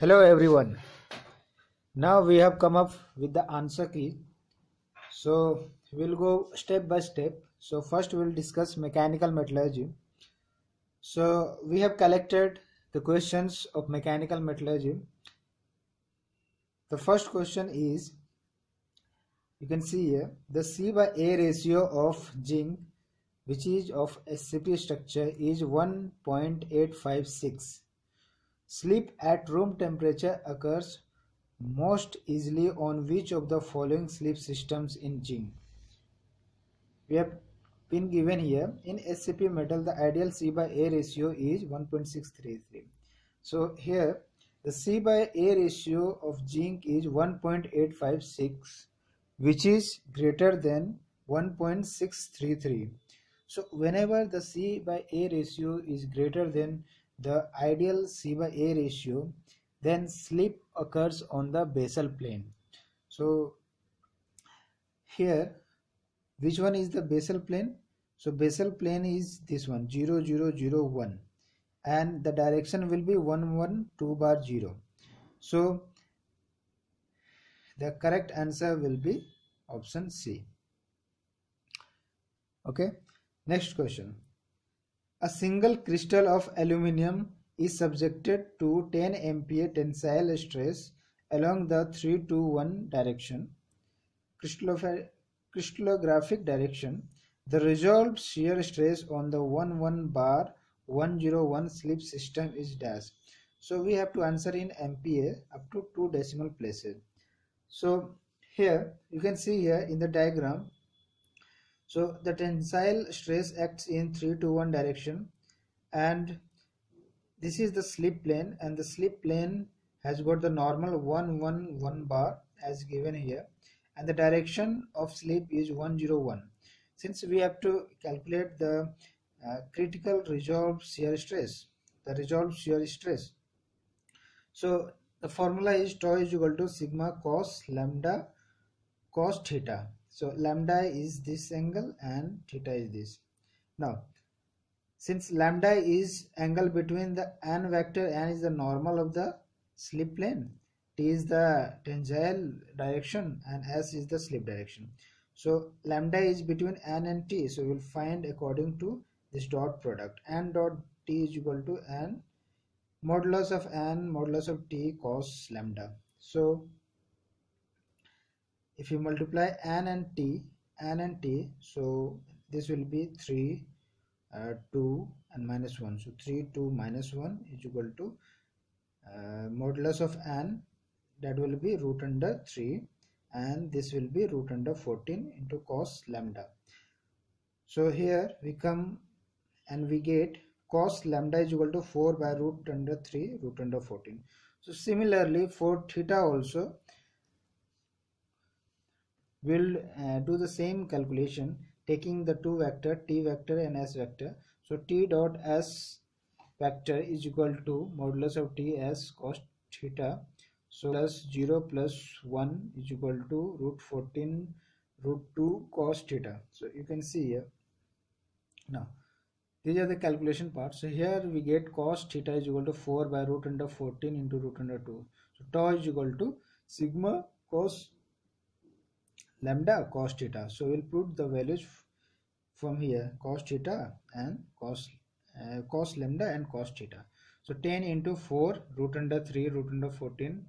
Hello everyone. Now we have come up with the answer key. So we'll go step by step. So first we'll discuss mechanical metallurgy. So we have collected the questions of mechanical metallurgy. The first question is you can see here the C by A ratio of zinc which is of HCP structure is 1.856 Slip at room temperature occurs most easily on which of the following slip systems in zinc? We have been given here in HCP metal the ideal C by A ratio is 1.633. So here the C by A ratio of zinc is 1.856 which is greater than 1.633. So whenever the C by A ratio is greater than the ideal C by A ratio, then slip occurs on the basal plane. So here, which one is the basal plane? So basal plane is this one 0, 0, 0, 1 and the direction will be 1, 1, 2 bar 0. So the correct answer will be option C. Okay, next question. A single crystal of aluminium is subjected to 10 MPa tensile stress along the 3 to 1 direction, crystallographic direction. The resolved shear stress on the 1 1 bar 101 slip system is dash. So we have to answer in MPa up to two decimal places. So here you can see here in the diagram so the tensile stress acts in 3 to 1 direction and this is the slip plane and the slip plane has got the normal 1 1 1 bar as given here and the direction of slip is 101 since we have to calculate the uh, critical resolved shear stress the resolved shear stress. So the formula is tau is equal to sigma cos lambda cos theta so lambda is this angle and theta is this. Now since lambda is angle between the n vector n is the normal of the slip plane t is the tangential direction and s is the slip direction. So lambda is between n and t. So we'll find according to this dot product n dot t is equal to n modulus of n modulus of t cos lambda. So if you multiply n and t n and t so this will be 3 uh, 2 and minus 1 so 3 2 minus 1 is equal to uh, modulus of n that will be root under 3 and this will be root under 14 into cos lambda. So here we come and we get cos lambda is equal to 4 by root under 3 root under 14 so similarly for theta also we'll uh, do the same calculation taking the two vector t vector and s vector. So t dot s vector is equal to modulus of t s cos theta. So plus 0 plus 1 is equal to root 14 root 2 cos theta. So you can see here. Now these are the calculation parts. So here we get cos theta is equal to 4 by root under 14 into root under 2 so tau is equal to sigma cos lambda cos theta. So we'll put the values from here cos theta and cos uh, cos lambda and cos theta. So 10 into 4 root under 3 root under 14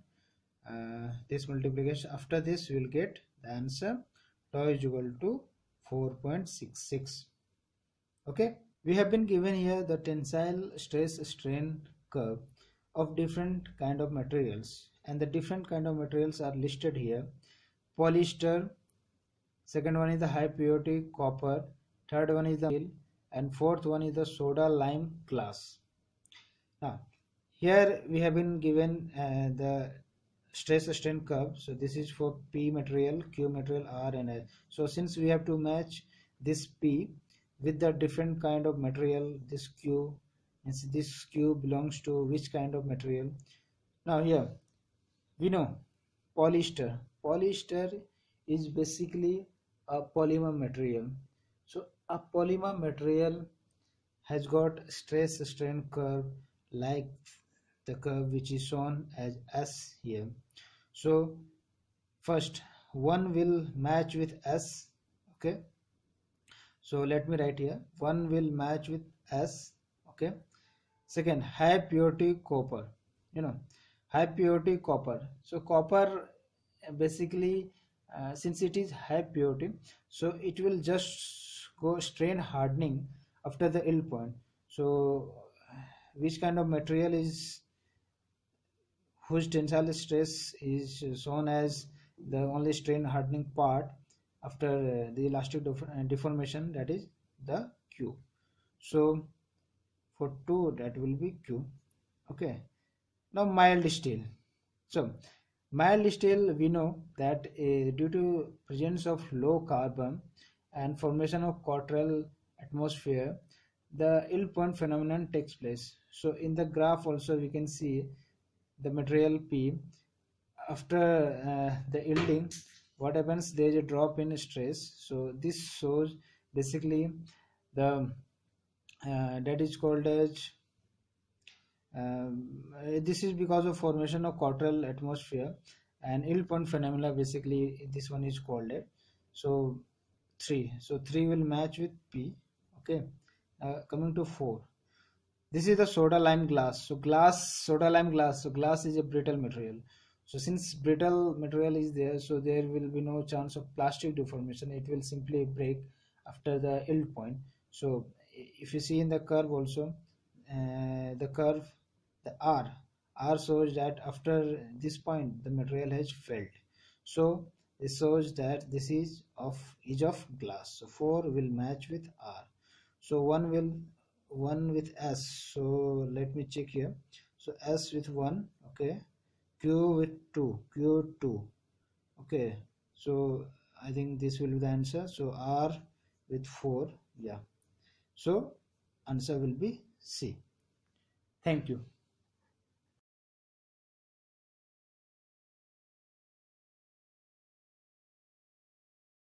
uh, this multiplication. After this we'll get the answer tau is equal to 4.66 okay? We have been given here the tensile stress strain curve of different kind of materials and the different kind of materials are listed here. Polyester second one is the high purity copper. Third one is the metal. And fourth one is the soda lime glass. Now here we have been given uh, the stress strain curve. So this is for p material q material r and s so since we have to match this p with the different kind of material this q and this q belongs to which kind of material? Now here we know polyester. Polyester is basically a polymer material. So a polymer material has got stress strain curve like the curve which is shown as s here. So first one will match with s okay? So let me write here. One will match with s okay? Second high purity copper you know high purity copper. So copper basically uh, since it is high purity so it will just go strain hardening after the yield point. So which kind of material is whose tensile stress is shown as the only strain hardening part after uh, the elastic uh, deformation that is the q. So for 2 that will be q. Okay. Now mild steel. So mild steel we know that uh, due to presence of low carbon and formation of Cottrell atmosphere the yield point phenomenon takes place. So in the graph also we can see the material p. After uh, the yielding what happens? There is a drop in stress. So this shows basically the uh, that is called as um, this is because of formation of Cottrell atmosphere and yield point phenomena basically this one is called it so 3 so 3 will match with p okay? Uh, coming to 4 this is the soda lime glass. So glass soda lime glass. So glass is a brittle material. So since brittle material is there so there will be no chance of plastic deformation. It will simply break after the yield point so if you see in the curve also uh, the curve the r. R shows that after this point the material has failed so this shows that this is of edge of glass. So 4 will match with r. So one will one with s. So let me check here. So s with 1 okay. Q with 2 q2 okay. So i think this will be the answer. So r with 4 yeah. So answer will be c. Thank you